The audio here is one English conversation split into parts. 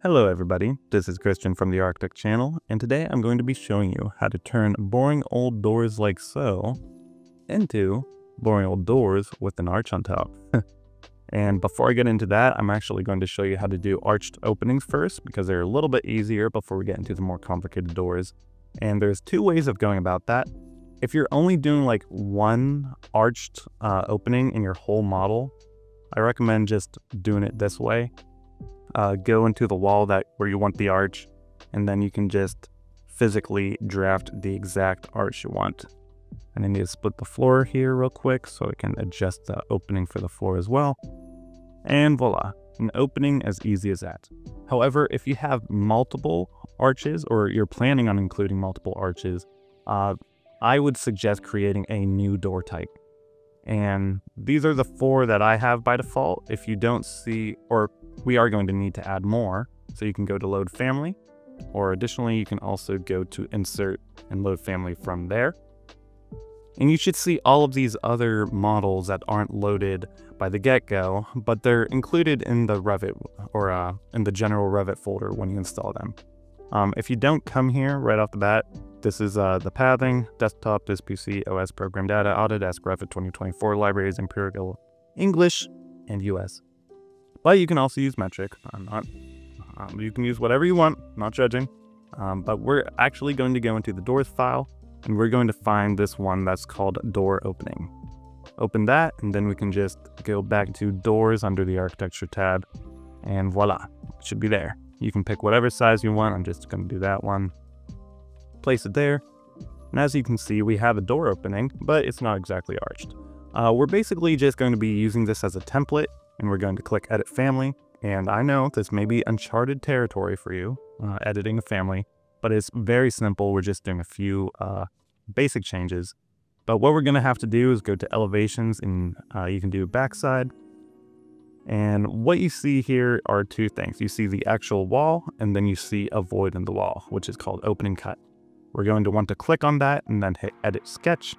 Hello everybody, this is Christian from the ArchiTech channel, and today I'm going to be showing you how to turn boring old doors like so into boring old doors with an arch on top. and before I get into that, I'm actually going to show you how to do arched openings first because they're a little bit easier before we get into the more complicated doors. And there's two ways of going about that. If you're only doing like one arched uh, opening in your whole model, I recommend just doing it this way uh, go into the wall that where you want the arch, and then you can just physically draft the exact arch you want. And I need to split the floor here real quick so I can adjust the opening for the floor as well. And voila, an opening as easy as that. However, if you have multiple arches or you're planning on including multiple arches, uh, I would suggest creating a new door type. And these are the four that I have by default. If you don't see, or we are going to need to add more. So you can go to load family, or additionally, you can also go to insert and load family from there. And you should see all of these other models that aren't loaded by the get-go, but they're included in the Revit or uh, in the general Revit folder when you install them. Um, if you don't come here right off the bat, this is uh, the pathing, desktop, this PC, OS, program data, Autodesk, Revit 2024, libraries, Imperial, English, and US. But you can also use metric. I'm not, um, you can use whatever you want, not judging. Um, but we're actually going to go into the doors file and we're going to find this one that's called door opening. Open that and then we can just go back to doors under the architecture tab and voila, it should be there. You can pick whatever size you want. I'm just going to do that one. Place it there. And as you can see, we have a door opening, but it's not exactly arched. Uh, we're basically just going to be using this as a template and we're going to click edit family. And I know this may be uncharted territory for you, uh, editing a family, but it's very simple. We're just doing a few uh, basic changes. But what we're going to have to do is go to elevations and uh, you can do backside. And what you see here are two things. You see the actual wall and then you see a void in the wall, which is called opening cut. We're going to want to click on that and then hit edit sketch.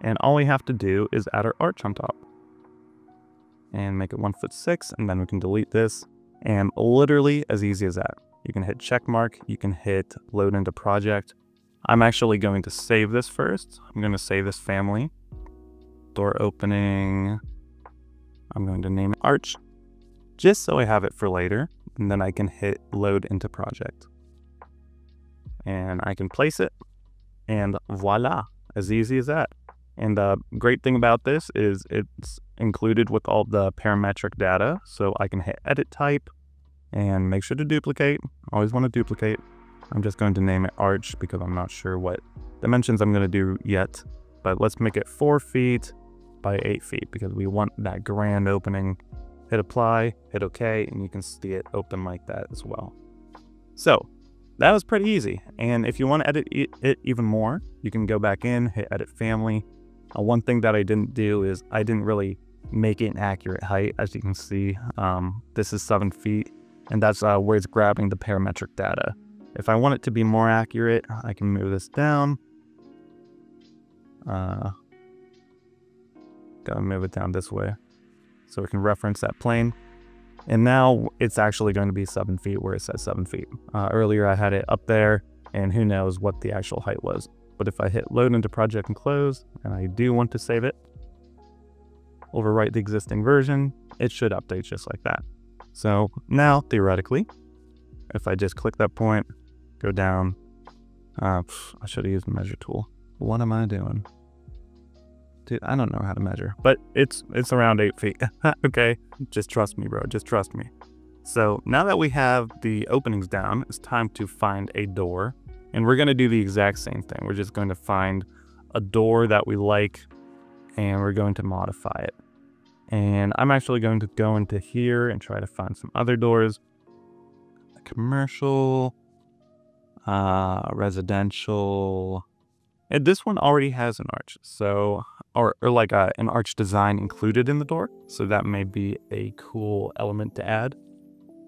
And all we have to do is add our arch on top and make it one foot six, and then we can delete this. And literally as easy as that. You can hit check mark, you can hit load into project. I'm actually going to save this first. I'm going to save this family. Door opening. I'm going to name it Arch, just so I have it for later. And then I can hit load into project. And I can place it. And voila, as easy as that. And the great thing about this is it's included with all the parametric data. So I can hit edit type and make sure to duplicate. Always want to duplicate. I'm just going to name it arch because I'm not sure what dimensions I'm going to do yet. But let's make it four feet by eight feet because we want that grand opening. Hit apply, hit OK, and you can see it open like that as well. So that was pretty easy. And if you want to edit it even more, you can go back in, hit edit family. Uh, one thing that I didn't do is I didn't really make it an accurate height. As you can see, um, this is seven feet, and that's uh, where it's grabbing the parametric data. If I want it to be more accurate, I can move this down. Uh, gotta move it down this way so we can reference that plane. And now it's actually going to be seven feet where it says seven feet. Uh, earlier I had it up there and who knows what the actual height was. But if I hit load into project and close, and I do want to save it, overwrite the existing version, it should update just like that. So now, theoretically, if I just click that point, go down, uh, I should have used the measure tool. What am I doing? Dude, I don't know how to measure, but it's it's around eight feet. okay, just trust me, bro. Just trust me. So now that we have the openings down, it's time to find a door. And we're gonna do the exact same thing. We're just going to find a door that we like and we're going to modify it. And I'm actually going to go into here and try to find some other doors. A commercial, uh, residential. And this one already has an arch, so or, or like a, an arch design included in the door. So that may be a cool element to add.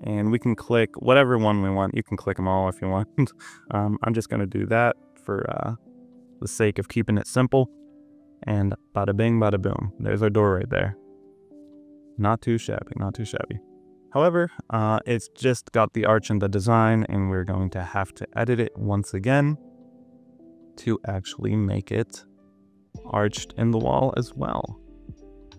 And we can click whatever one we want. You can click them all if you want. um, I'm just going to do that for uh, the sake of keeping it simple. And bada bing, bada boom. There's our door right there. Not too shabby, not too shabby. However, uh, it's just got the arch in the design and we're going to have to edit it once again to actually make it arched in the wall as well.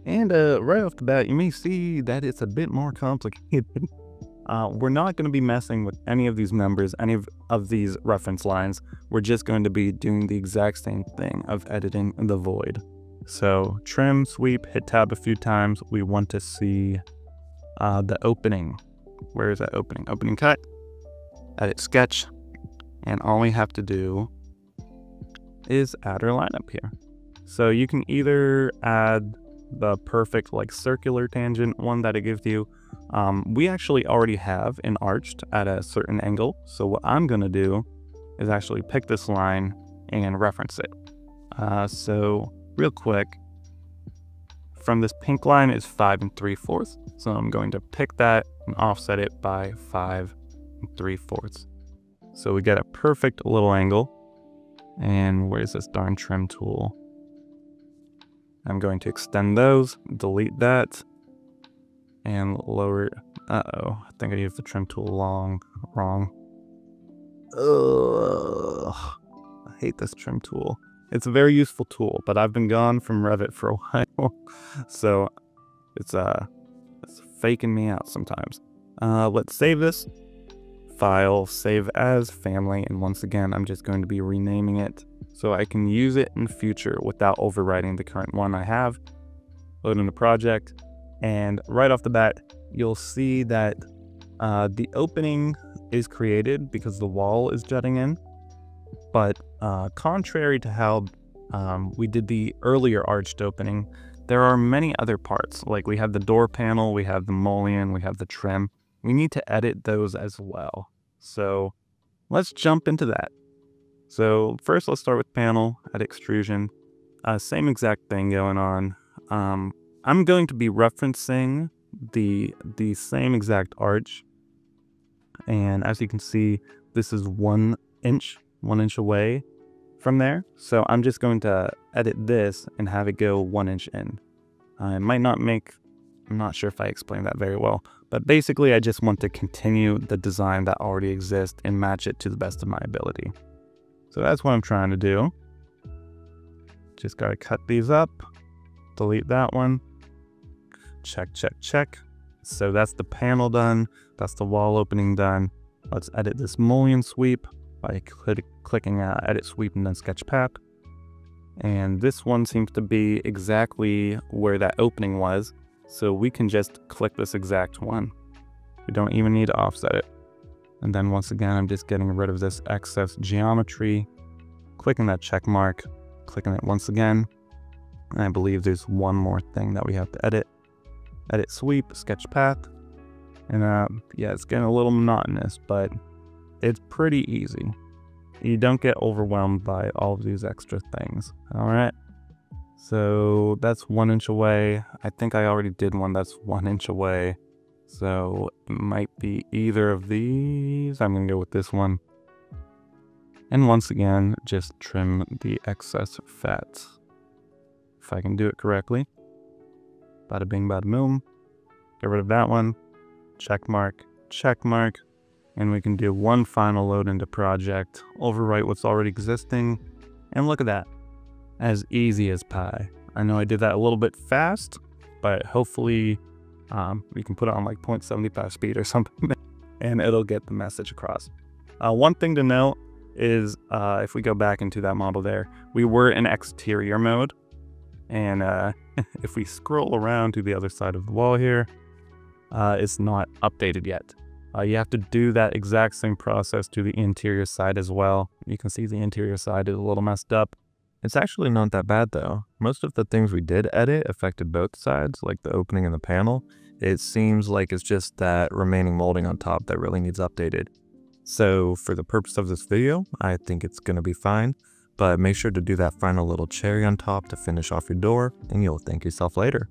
And uh, right off the bat, you may see that it's a bit more complicated. Uh, we're not going to be messing with any of these members, any of, of these reference lines. We're just going to be doing the exact same thing of editing the void. So trim, sweep, hit tab a few times. We want to see uh, the opening. Where is that opening? Opening cut, edit sketch, and all we have to do is add our line up here. So you can either add the perfect like circular tangent one that it gives you. Um, we actually already have an arched at a certain angle. So what I'm going to do is actually pick this line and reference it. Uh, so real quick, from this pink line is 5 and 3 fourths. So I'm going to pick that and offset it by 5 and 3 fourths. So we get a perfect little angle. And where's this darn trim tool? I'm going to extend those, delete that, and lower, uh-oh, I think I used the trim tool long, wrong. Ugh, I hate this trim tool. It's a very useful tool, but I've been gone from Revit for a while, so it's, uh, it's faking me out sometimes. Uh, let's save this. File, save as family, and once again, I'm just going to be renaming it so I can use it in future without overwriting the current one I have. Load in the project, and right off the bat, you'll see that uh, the opening is created because the wall is jutting in. But uh, contrary to how um, we did the earlier arched opening, there are many other parts. Like we have the door panel, we have the mullion, we have the trim. We need to edit those as well. So let's jump into that. So first let's start with panel at extrusion. Uh, same exact thing going on. Um, I'm going to be referencing the, the same exact arch. And as you can see, this is one inch, one inch away from there. So I'm just going to edit this and have it go one inch in. I might not make, I'm not sure if I explained that very well, but basically I just want to continue the design that already exists and match it to the best of my ability. So that's what I'm trying to do. Just got to cut these up, delete that one, check, check, check. So that's the panel done. That's the wall opening done. Let's edit this mullion sweep by cl clicking uh, edit sweep and then sketch path. And this one seems to be exactly where that opening was. So we can just click this exact one. We don't even need to offset it. And then once again, I'm just getting rid of this excess geometry, clicking that check mark, clicking it once again. And I believe there's one more thing that we have to edit. Edit sweep, sketch path. And uh, yeah, it's getting a little monotonous, but it's pretty easy. You don't get overwhelmed by all of these extra things. All right. So that's one inch away. I think I already did one that's one inch away. So it might be either of these. I'm going to go with this one. And once again, just trim the excess fat. If I can do it correctly. Bada bing, bada boom. Get rid of that one. Check mark, check mark. And we can do one final load into project, overwrite what's already existing. And look at that. As easy as pie. I know I did that a little bit fast, but hopefully um, you can put it on like 0.75 speed or something and it'll get the message across. Uh, one thing to note is uh, if we go back into that model there, we were in exterior mode. And uh, if we scroll around to the other side of the wall here, uh, it's not updated yet. Uh, you have to do that exact same process to the interior side as well. You can see the interior side is a little messed up. It's actually not that bad though. Most of the things we did edit affected both sides, like the opening and the panel. It seems like it's just that remaining molding on top that really needs updated. So for the purpose of this video, I think it's going to be fine, but make sure to do that final little cherry on top to finish off your door, and you'll thank yourself later.